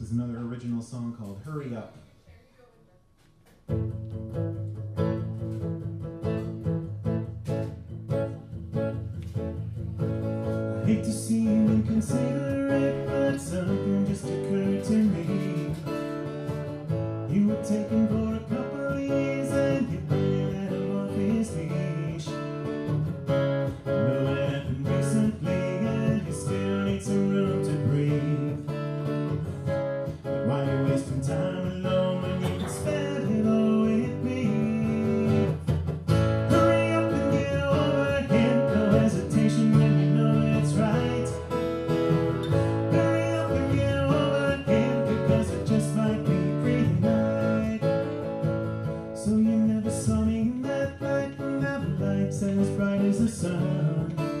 This is another original song called Hurry Up. I hate to seem inconsiderate, but something just occurred to me. You were taken for a couple of years and you went out of office leash. Know what happened recently and you still need some the sun in that light, never light's as bright as the sun.